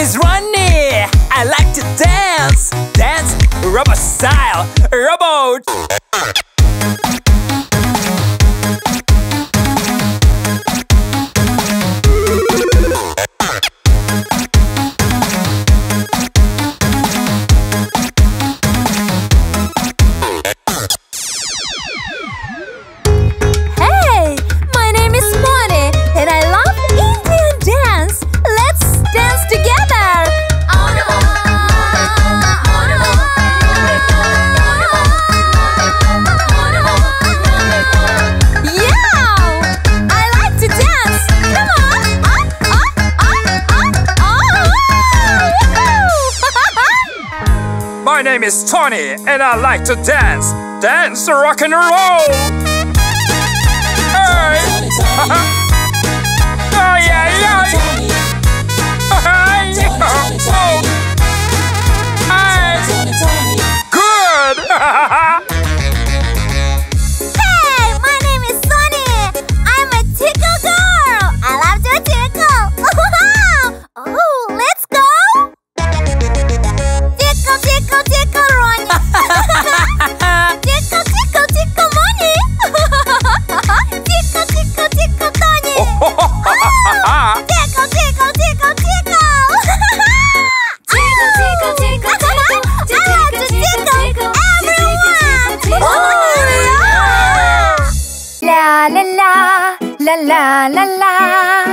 is Ronnie. I like to dance, dance, robot style, robot. money and I like to dance. Dance, rock and roll. Hey! la la la la la.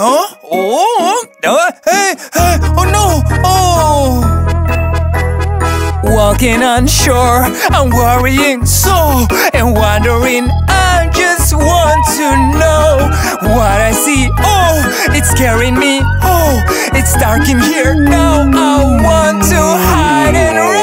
Huh? Oh, oh, oh, hey, hey, oh no, oh. Walking on shore, I'm worrying so and wondering. I just want to know what I see. Oh, it's scaring me. Oh, it's dark in here. Now I want to hide and run.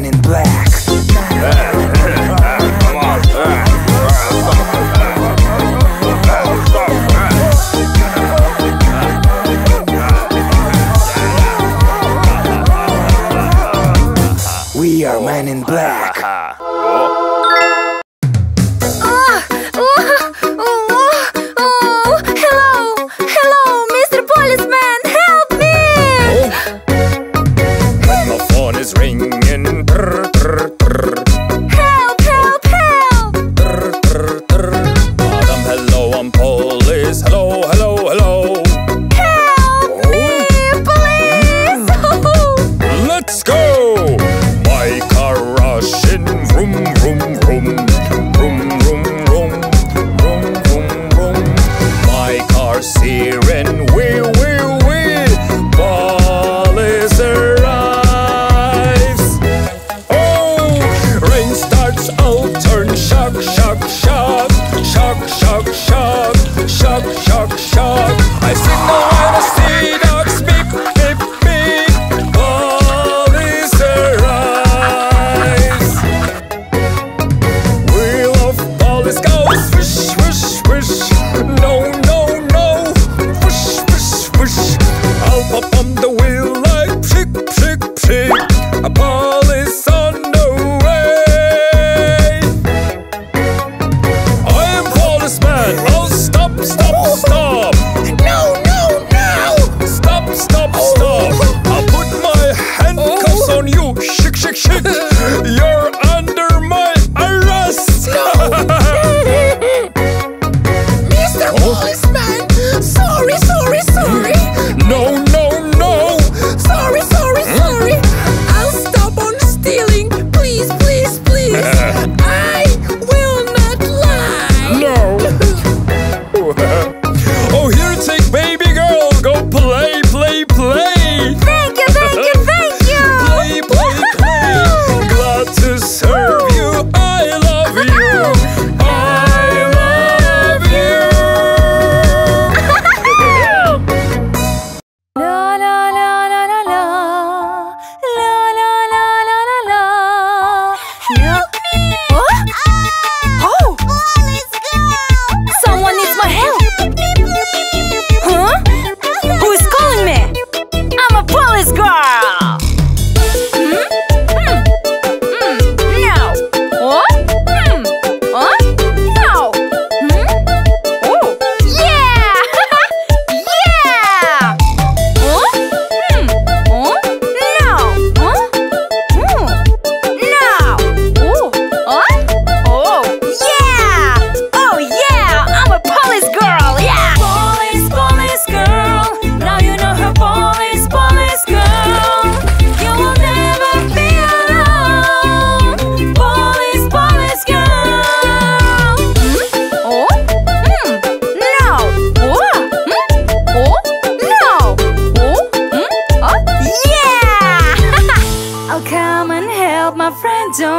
man in black. We are men in black.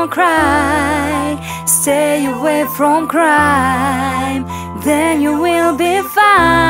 cry. Stay away from crime, then you will be fine.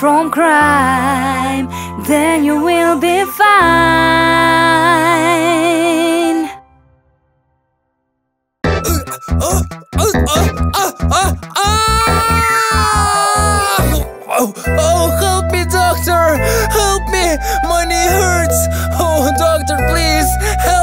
from crime, then you will be fine. Uh, uh, uh, oh, oh, help me, doctor! Help me! My knee hurts! Oh, doctor, please, help!